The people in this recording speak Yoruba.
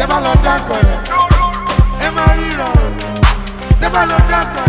tẹ́ bá lọ dákọ̀ ẹ̀ ẹ máa ríran tẹ́ bá